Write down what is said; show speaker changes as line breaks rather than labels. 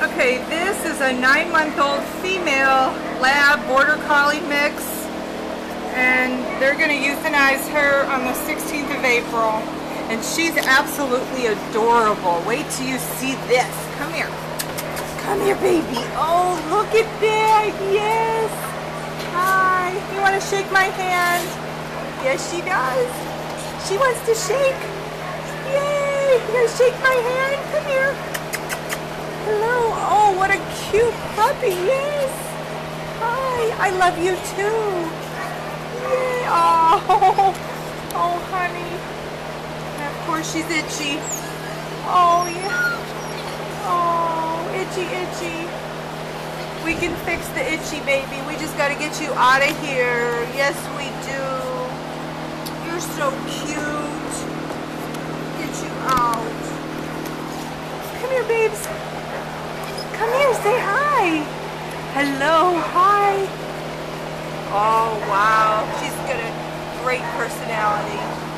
Okay, this is a nine-month-old female lab border collie mix, and they're going to euthanize her on the 16th of April. And she's absolutely adorable. Wait till you see this. Come here. Come here, baby. Oh, look at that. Yes. Hi. You want to shake my hand? Yes, she does. She wants to shake. Yay. You going to shake my hand? Come here. Hello. Oh, what a cute puppy. Yes. Hi. I love you too. Yay. Oh. Oh, honey. And of course she's itchy. Oh, yeah. Oh, itchy, itchy. We can fix the itchy, baby. We just got to get you out of here. Yes, we do. You're so cute. Get you out. Come here, babes. Hello, hi. Oh, wow. She's got a great personality.